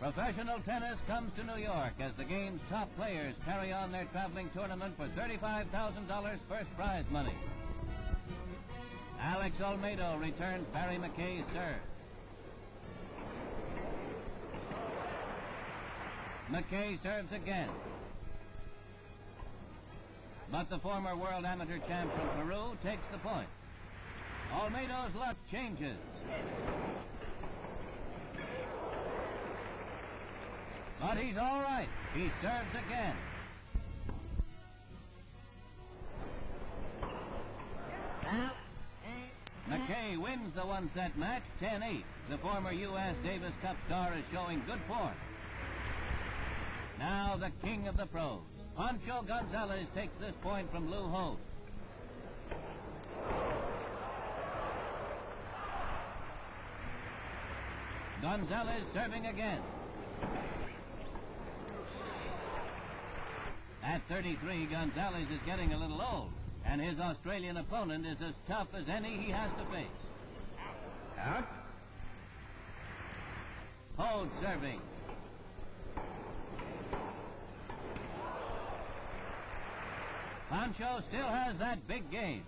Professional tennis comes to New York as the game's top players carry on their traveling tournament for $35,000 first prize money. Alex Olmedo returns Barry McKay's serve. McKay serves again. But the former world amateur champ from Peru takes the point. Olmedo's luck changes. But he's all right. He serves again. McKay wins the one-set match 10-8. The former U.S. Davis Cup star is showing good form. Now the king of the pros. Pancho Gonzales takes this point from Lew. Gonzales serving again. At 33, Gonzales is getting a little old, and his Australian opponent is as tough as any he has to face. Out. Hoad serving. Pancho still has that big game.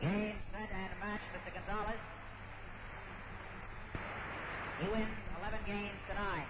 Game, set, and match, Mr. Gonzales. He wins 11 games to 9.